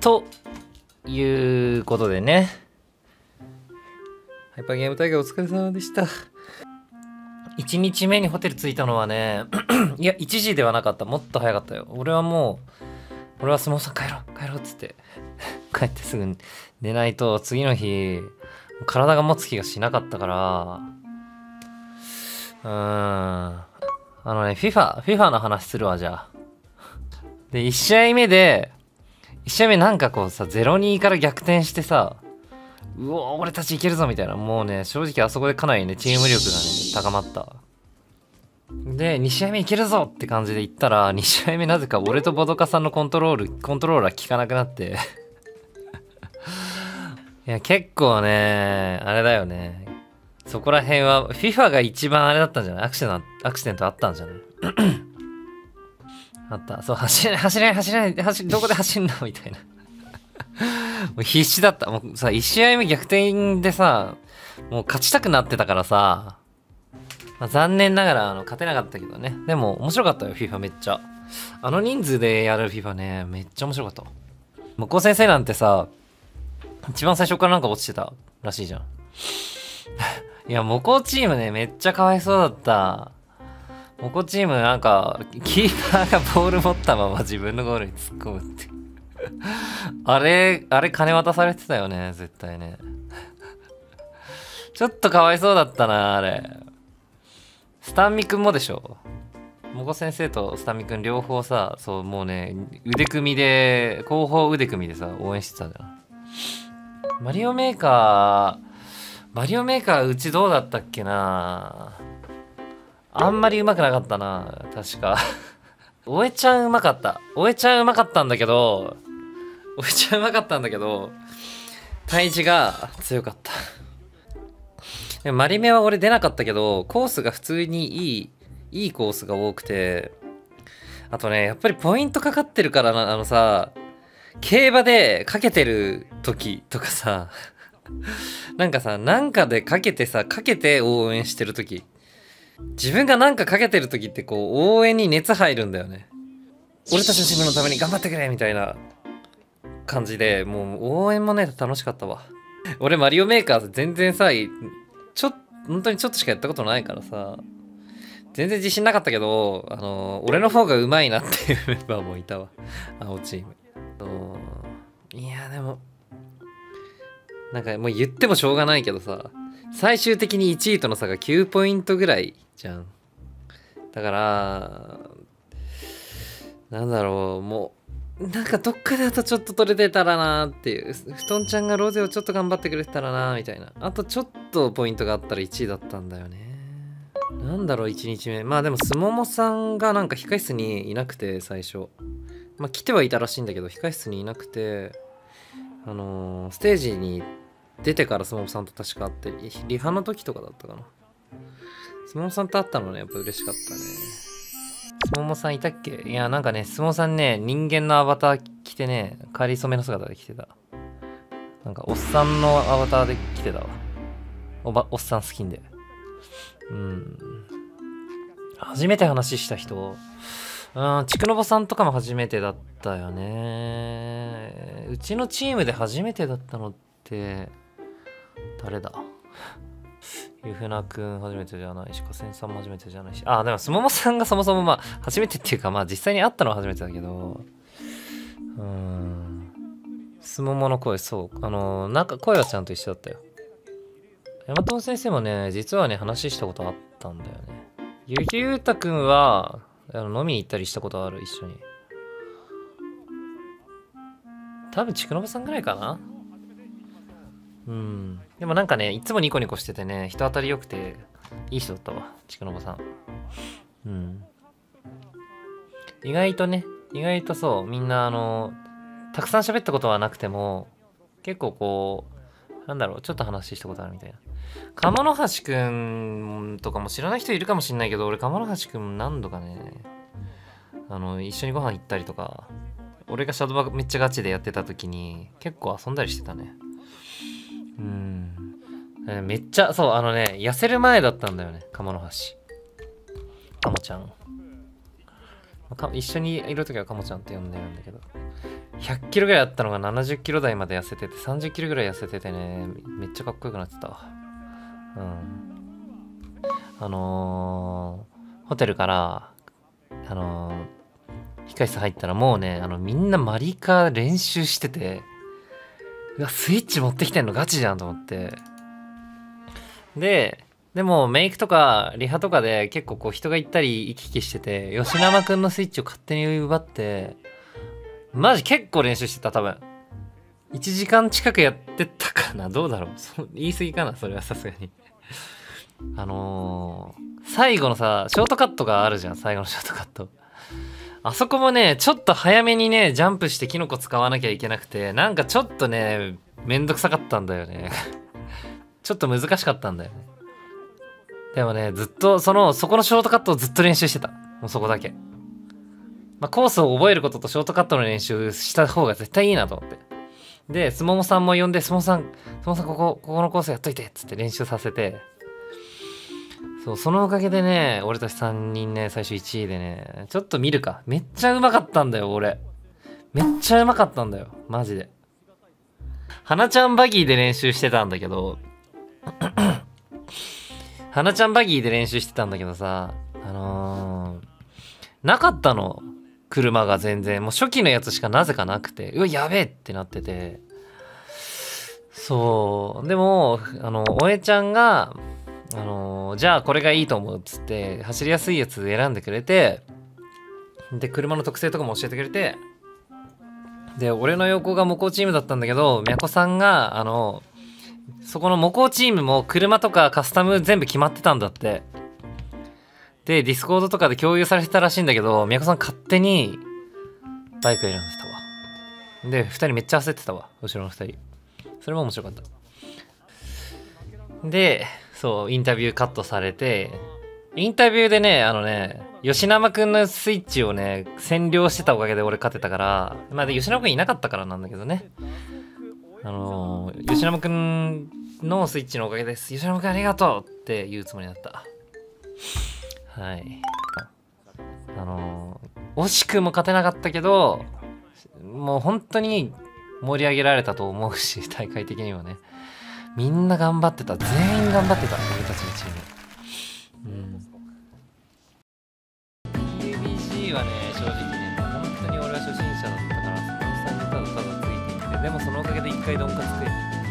ということでね。ハイパーゲーム大会お疲れ様でした。1日目にホテル着いたのはね、いや、1時ではなかった。もっと早かったよ。俺はもう、俺は相撲さん帰ろう、帰ろうっつって、帰ってすぐ寝ないと、次の日、体が持つ気がしなかったから、うーん。あのね、FIFA、FIFA の話するわ、じゃあ。で、1試合目で、1試合目なんかこうさ、0-2から逆転してさ、うお俺たちいけるぞみたいな。もうね、正直あそこでかなりね、チーム力がね、高まった。で、2試合目いけるぞって感じで行ったら、2試合目なぜか俺とボドカさんのコントロール、コントローラー効かなくなって。いや、結構ね、あれだよね。そこら辺は、FIFA が一番あれだったんじゃない？アクシデント、アクシデントあったんじゃない？あった。そう、走れない、走れない、走れない、走どこで走んの？みたいな。もう必死だった。もうさ、1試合目逆転でさ、もう勝ちたくなってたからさ、まあ、残念ながらあの勝てなかったけどね。でも面白かったよ、FIFA めっちゃ。あの人数でやる FIFA ね、めっちゃ面白かった。向こう先生なんてさ、一番最初からなんか落ちてたらしいじゃん。いや、モコチームね、めっちゃかわいそうだった。モコチームなんか、キーパーがボール持ったまま自分のゴールに突っ込むって。あれ、あれ金渡されてたよね、絶対ね。ちょっとかわいそうだったな、あれ。スタンミくんもでしょモコ先生とスタンミくん両方さ、そう、もうね、腕組みで、後方腕組みでさ、応援してたじゃん。マリオメーカー、マリオメーカーうちどうだったっけなぁあんまりうまくなかったな確か。おえちゃんうまかった。おえちゃんうまかったんだけど、おえちゃんうまかったんだけど、胎児が強かった。でもマリメは俺出なかったけど、コースが普通にいい、いいコースが多くて、あとね、やっぱりポイントかかってるからな、あのさ、競馬でかけてる時とかさ、なんかさ、なんかでかけてさ、かけて応援してる時。自分がなんかかけてる時ってこう、応援に熱入るんだよね。俺たちのチームのために頑張ってくれみたいな感じで、もう応援もね、楽しかったわ。俺マリオメーカー全然さ、ちょっ、本当にちょっとしかやったことないからさ、全然自信なかったけど、あの、俺の方が上手いなっていうメンバーもいたわ。青チーム。いや、でも、なんかもう言ってもしょうがないけどさ、最終的に1位との差が9ポイントぐらいじゃん。だから、なんだろう、もう、なんかどっかであとちょっと取れてたらなっていう。布団ちゃんがロゼをちょっと頑張ってくれてたらなみたいな。あとちょっとポイントがあったら1位だったんだよね。なんだろう、1日目。まあでも、すももさんがなんか控室にいなくて、最初。まあ来てはいたらしいんだけど、控室にいなくて、あのーステージに行って出てからスモモさんと確か会って、リリハの時とかだったかな。スモモさんと会ったのね、やっぱ嬉しかったね。スモモさんいたっけ？いや、なんかね、スモモさんね、人間のアバター着てね、仮り染めの姿で来てた。なんか、おっさんのアバターで来てたわ。おば、おっさんスキンで。うん。初めて話した人うん、ちくのぼさんとかも初めてだったよね。うちのチームで初めてだったのって、誰だ？ゆふなくん初めてじゃないし、かせんさんも初めてじゃないし。あ、でもすももさんがそもそもまあ、初めてっていうかまあ実際に会ったのは初めてだけど、うーん。すももの声、そう。あの、なんか声はちゃんと一緒だったよ。山本先生もね、実はね、話したことあったんだよね。ゆゆうたくんは、あの飲みに行ったりしたことある、一緒に。多分、ちくのぼさんぐらいかな？うん。でもなんかね、いつもニコニコしててね、人当たり良くて、いい人だったわ、ちくのぼさん。うん。意外とね、意外とそう、みんなあの、たくさん喋ったことはなくても、結構こう、なんだろう、ちょっと話したことあるみたいな。鴨の橋くんとかも知らない人いるかもしんないけど、俺鴨の橋くん何度かね、あの、一緒にご飯行ったりとか、俺がシャドーバめっちゃガチでやってた時に、結構遊んだりしてたね。うん。めっちゃ、そう、あのね、痩せる前だったんだよね、鴨の橋。鴨ちゃん。一緒にいる時は鴨ちゃんって呼んでるんだけど、100キロぐらいあったのが70キロ台まで痩せてて30キロぐらい痩せててねめっちゃかっこよくなってたわうんあのー、ホテルからあのー、控室入ったらもうねあのみんなマリカ練習しててうわスイッチ持ってきてんのガチじゃんと思って。ででもメイクとかリハとかで結構こう人が行ったり行き来してて吉生くんのスイッチを勝手に奪ってマジ結構練習してた多分。1時間近くやってたかな。どうだろう言い過ぎかな。それはさすがに。あのー、最後のさショートカットがあるじゃん。最後のショートカット。あそこもねちょっと早めにねジャンプしてキノコ使わなきゃいけなくてなんかちょっとねめんどくさかったんだよね ちょっと難しかったんだよねでもね、ずっと、その、そこのショートカットをずっと練習してた。もうそこだけ。まあ、コースを覚えることとショートカットの練習した方が絶対いいなと思って。で、すももさんも呼んで、すもさん、すもさんここ、ここのコースやっといてつって練習させて、そう、そのおかげでね、俺たち3人ね、最初1位でね、ちょっと見るか。めっちゃうまかったんだよ、俺。めっちゃうまかったんだよ、マジで。花ちゃんバギーで練習してたんだけど 花ちゃんバギーで練習してたんだけどさ、あのー、なかったの。車が全然。もう初期のやつしかなぜかなくて、うわ、やべえってなってて。そう。でも、あの、おえちゃんが、あのー、じゃあこれがいいと思うっつって、走りやすいやつ選んでくれて、で、車の特性とかも教えてくれて、で、俺の横が模倣チームだったんだけど、みやこさんが、あの、そこの模倣チームも車とかカスタム全部決まってたんだって。で、ディスコードとかで共有されてたらしいんだけど、宮古さん勝手にバイク選んでたわ。で、二人めっちゃ焦ってたわ。後ろの二人。それも面白かった。で、そう、インタビューカットされて、インタビューでね、あのね、吉生くんのスイッチをね、占領してたおかげで俺勝てたから、まあで、吉生くんいなかったからなんだけどね。あのー、吉野くんのスイッチのおかげです。吉野くんありがとうって言うつもりだった。はい。あのー、惜しくも勝てなかったけど、もう本当に盛り上げられたと思うし、大会的にはね。みんな頑張ってた。全員頑張ってた。俺たちのチーム。うん。PUBG はね、正直ね、本当に俺は初心者だったから、さんにただただついていって、でもそのおかげで一回ドンカツ食え